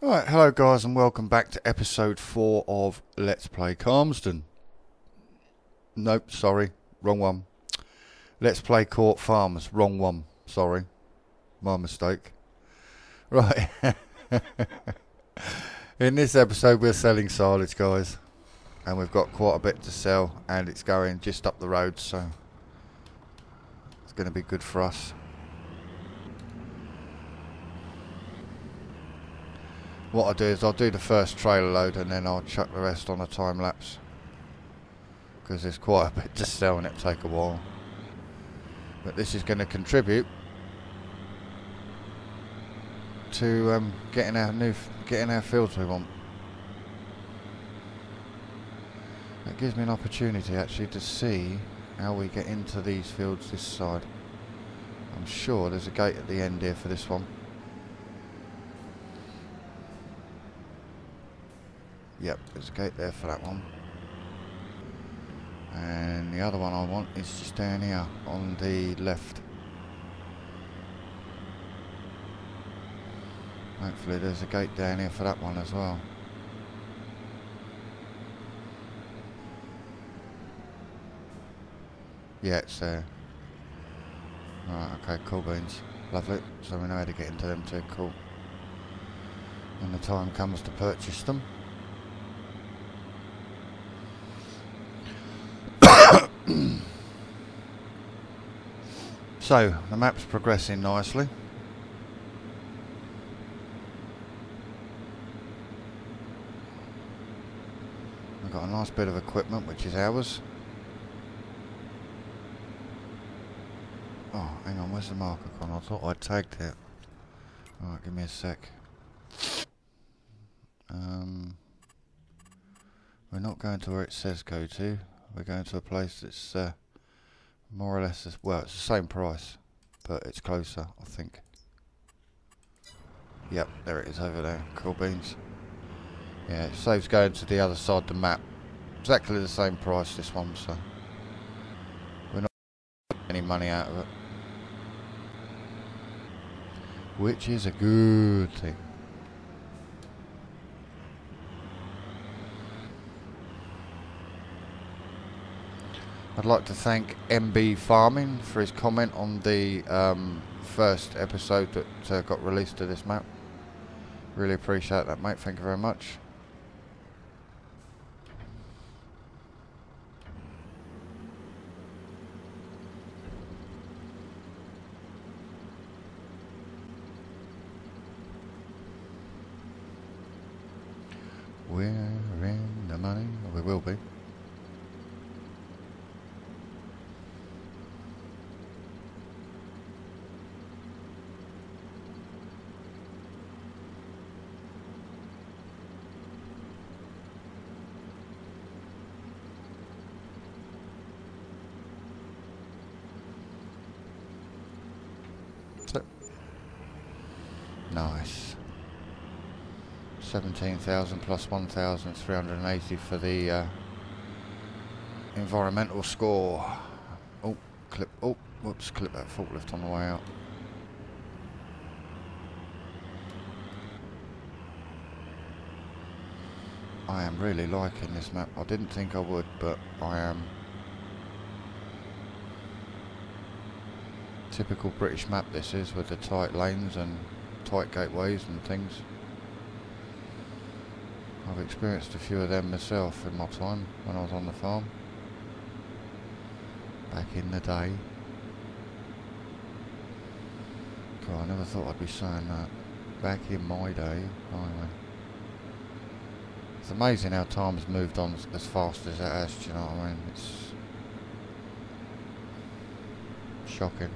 Right, hello guys, and welcome back to episode four of Let's Play Calmsden. Nope, sorry, wrong one. Let's Play Court Farms, wrong one. Sorry, my mistake. Right. In this episode, we're selling silage, guys, and we've got quite a bit to sell, and it's going just up the road, so it's going to be good for us. What I'll do is I'll do the first trailer load and then I'll chuck the rest on a time lapse. Because there's quite a bit to sell and it'll take a while. But this is going to contribute to um, getting our new, getting our fields we want. It gives me an opportunity actually to see how we get into these fields this side. I'm sure there's a gate at the end here for this one. Yep, there's a gate there for that one. And the other one I want is just down here on the left. Hopefully there's a gate down here for that one as well. Yeah, it's there. Right, okay, cool beans. Lovely. So we know how to get into them too, cool. When the time comes to purchase them. So, the map's progressing nicely. We've got a nice bit of equipment, which is ours. Oh, hang on, where's the marker gone? I thought I'd tagged it. Alright, give me a sec. Um, we're not going to where it says go to. We're going to a place that's uh, more or less, well, it's the same price, but it's closer, I think. Yep, there it is over there. Cool beans. Yeah, it saves going to the other side of the map. Exactly the same price, this one, so we're not any money out of it. Which is a good thing. I'd like to thank MB Farming for his comment on the um, first episode that uh, got released to this map. Really appreciate that, mate. Thank you very much. We're in the money. We will be. So, nice. 17,000 plus 1,380 for the uh, environmental score. Oh, clip, oh, whoops, clip that forklift on the way out. I am really liking this map. I didn't think I would, but I am. Typical British map this is, with the tight lanes and tight gateways and things. I've experienced a few of them myself in my time when I was on the farm. Back in the day. God, I never thought I'd be saying that. Back in my day, anyway. It's amazing how time has moved on as, as fast as it has, do you know what I mean? It's shocking.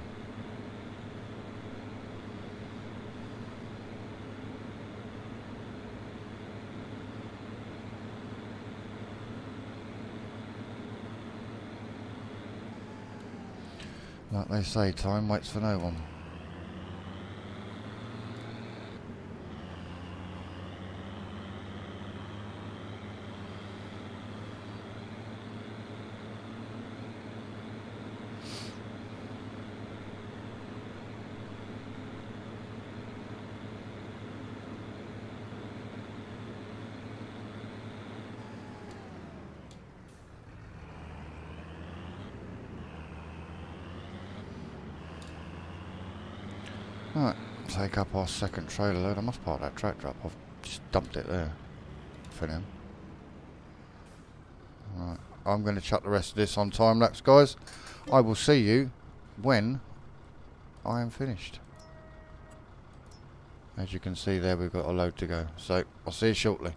Like they say, time waits for no one. Take up our second trailer load. I must park that tractor up. I've just dumped it there for now. Right. I'm going to chuck the rest of this on time lapse, guys. I will see you when I am finished. As you can see there, we've got a load to go. So, I'll see you shortly.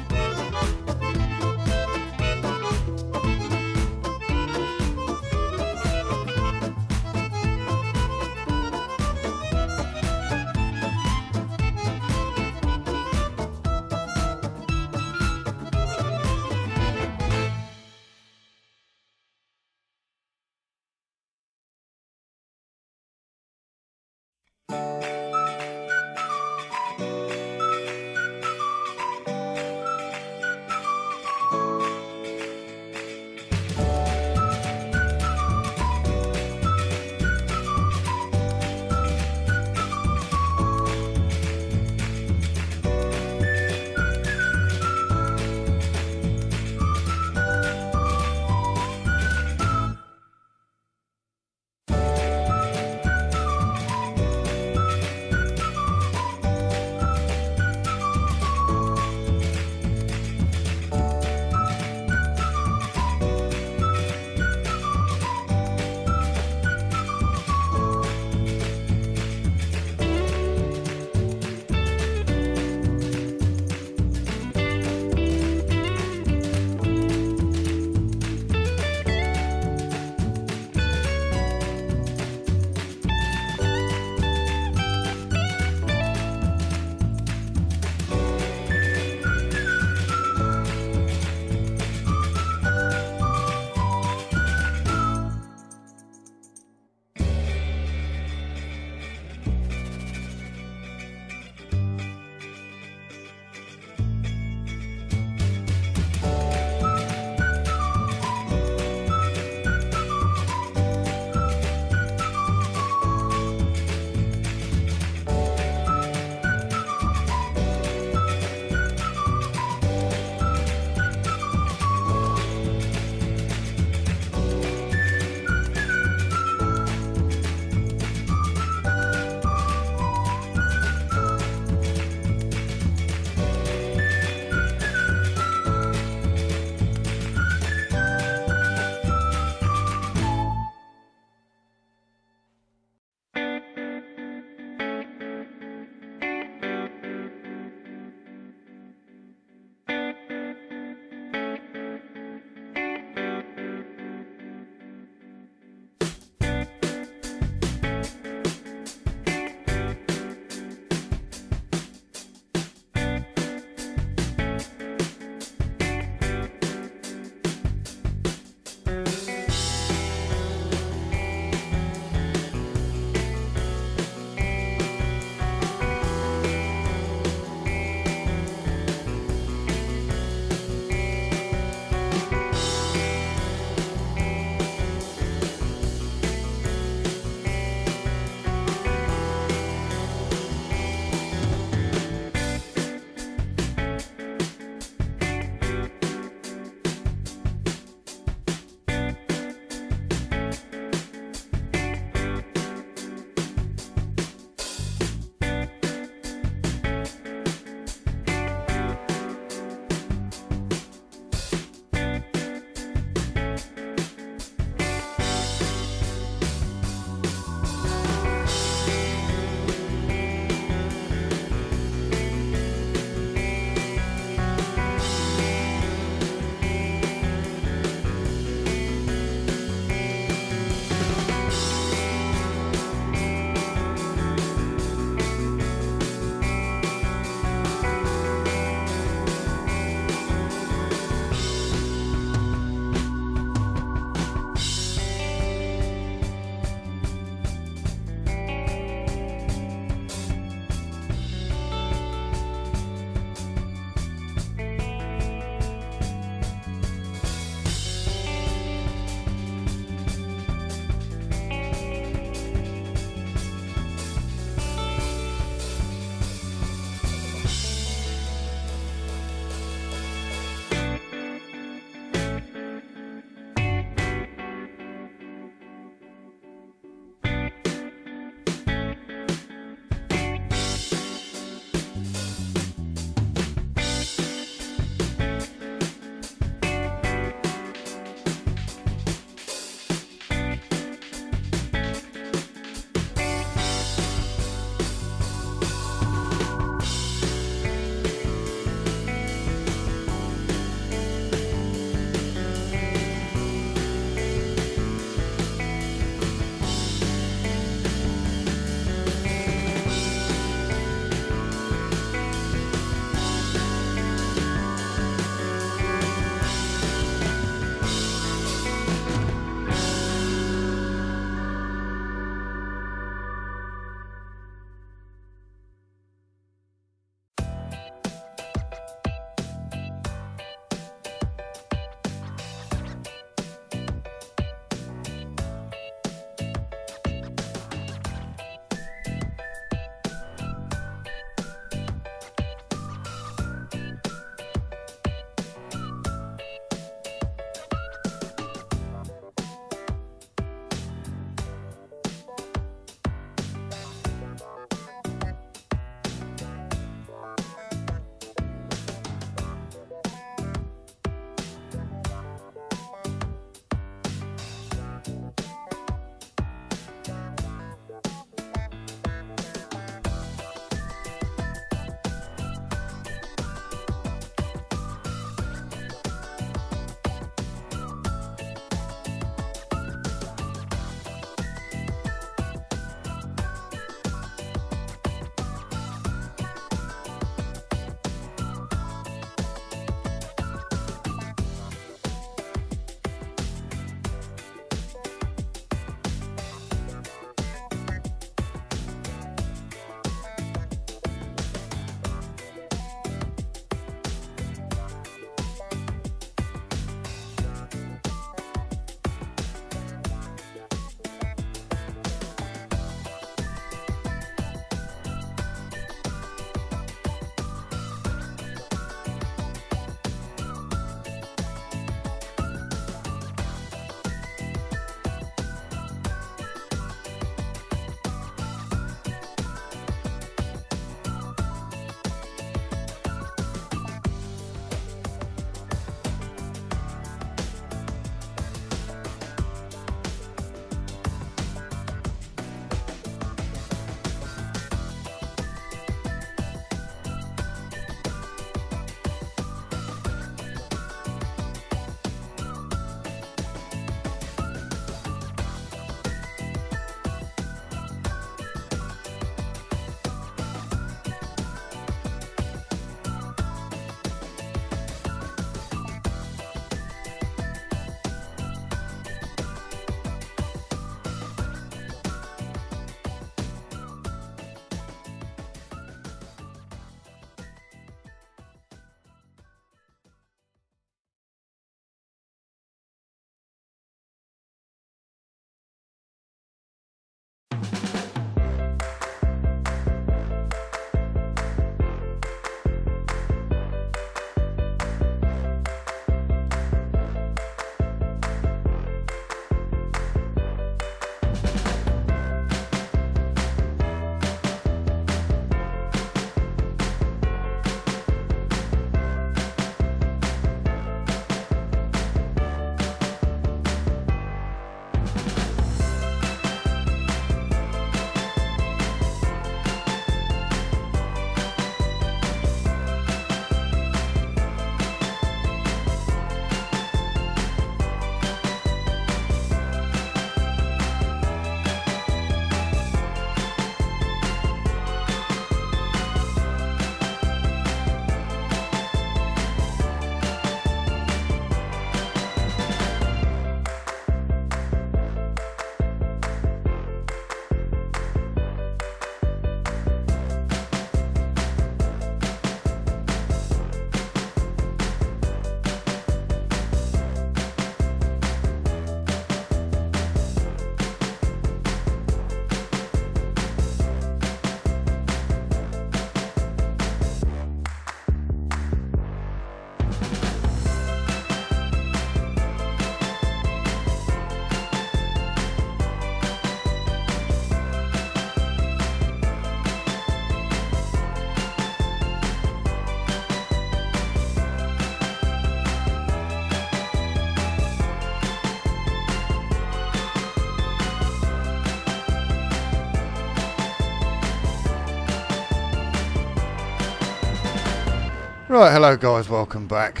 Right, hello guys, welcome back.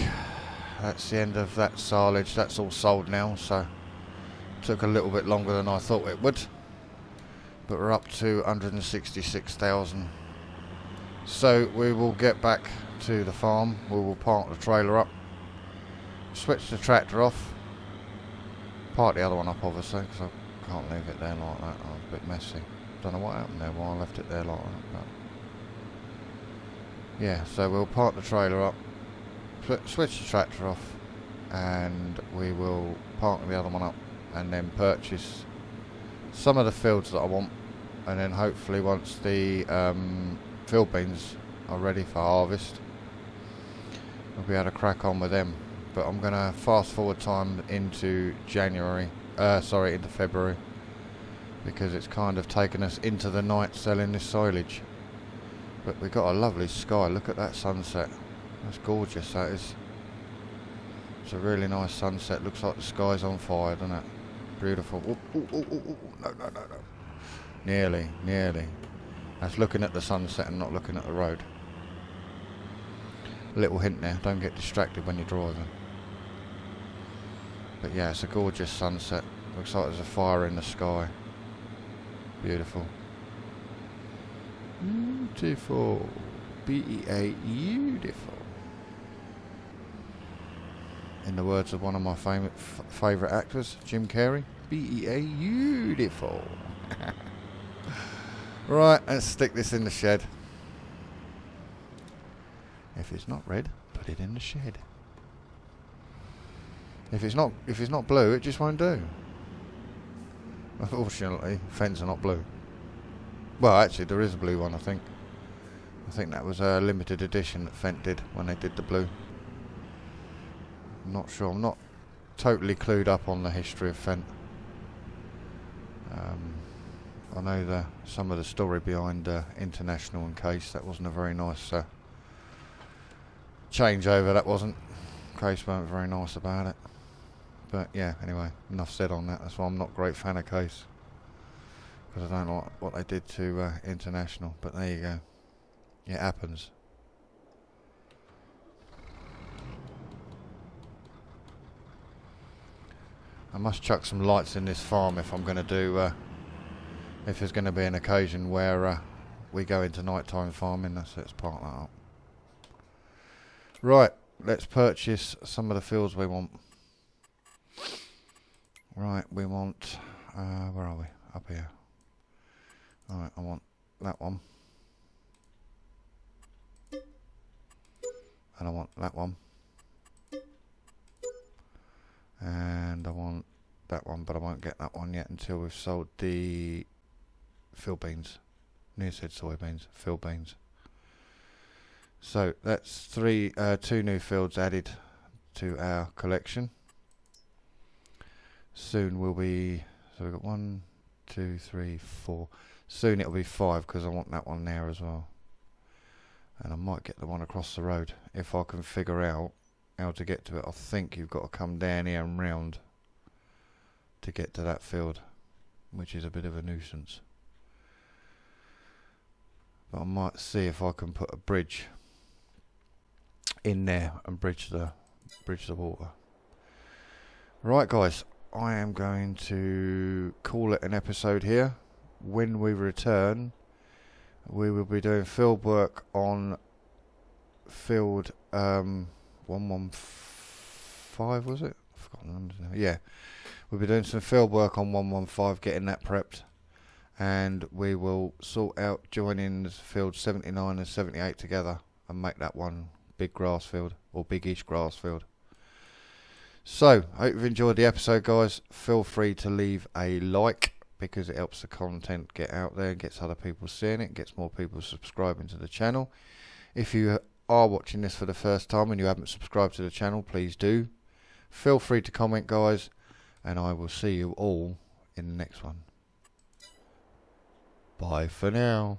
That's the end of that silage. That's all sold now, so took a little bit longer than I thought it would. But we're up to 166,000. So we will get back to the farm. We will park the trailer up, switch the tractor off, park the other one up obviously because I can't leave it there like that. It's a bit messy. Don't know what happened there, why I left it there like that. Yeah, so we'll park the trailer up, switch the tractor off, and we will park the other one up and then purchase some of the fields that I want. And then hopefully once the um, field beans are ready for harvest we'll be able to crack on with them. But I'm gonna fast forward time into January uh, sorry into February because it's kind of taken us into the night selling this silage but we've got a lovely sky. Look at that sunset. That's gorgeous, that is. It's a really nice sunset. Looks like the sky's on fire, doesn't it? Beautiful. Ooh, ooh, ooh, no, no, no, no. Nearly, nearly. That's looking at the sunset and not looking at the road. A little hint there, don't get distracted when you're driving. But yeah, it's a gorgeous sunset. Looks like there's a fire in the sky. Beautiful. Mm. Beautiful. B-E-A, beautiful. In the words of one of my favourite actors, Jim Carrey, B-E-A, beautiful. right, let's stick this in the shed. If it's not red, put it in the shed. If it's not if it's not blue, it just won't do. Unfortunately, Fendts are not blue. Well, actually, there is a blue one, I think. I think that was a limited edition that Fendt did when they did the blue. I'm not sure. I'm not totally clued up on the history of Fendt. Um, I know the some of the story behind uh, International and Case. That wasn't a very nice uh, changeover. That wasn't. Case weren't very nice about it. But yeah, anyway, enough said on that. That's why I'm not a great fan of Case because I don't like what they did to uh, International. But there you go. It happens. I must chuck some lights in this farm if I'm going to do, uh, if there's going to be an occasion where uh, we go into nighttime farming, that's let's park that up. Right, let's purchase some of the fields we want. Right, we want, uh, where are we? Up here. Alright, I want that one. And I want that one. And I want that one, but I won't get that one yet until we've sold the field beans. New said soybeans, field beans. So that's three, uh, two new fields added to our collection. Soon we'll be, so we've got one, two, three, four. Soon it'll be five because I want that one there as well. And I might get the one across the road if I can figure out how to get to it. I think you've got to come down here and round to get to that field, which is a bit of a nuisance. But I might see if I can put a bridge in there and bridge the bridge the water. Right guys, I am going to call it an episode here when we return, we will be doing field work on field um, 115, was it? I've forgotten Yeah. We'll be doing some field work on 115, getting that prepped. And we will sort out joining field 79 and 78 together and make that one big grass field or biggish grass field. So, hope you've enjoyed the episode, guys. Feel free to leave a like because it helps the content get out there gets other people seeing it, gets more people subscribing to the channel. If you are watching this for the first time and you haven't subscribed to the channel, please do. Feel free to comment, guys, and I will see you all in the next one. Bye for now.